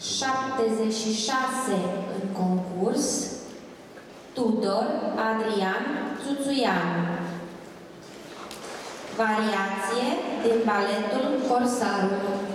76 în concurs, Tudor Adrian Țuțuianu. Variație din baletul Corsarul.